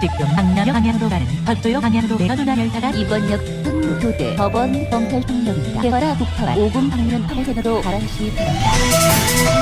지금 강남 방향으로 가는 박도역 방향으로 내가누나 열차가 이번 역은 도대 법원 검찰 통역입니다. 개화라 북파와 오금 방면 8호선으로 가라시 바랍니다.